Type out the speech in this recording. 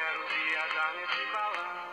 quero viajar nesse balão.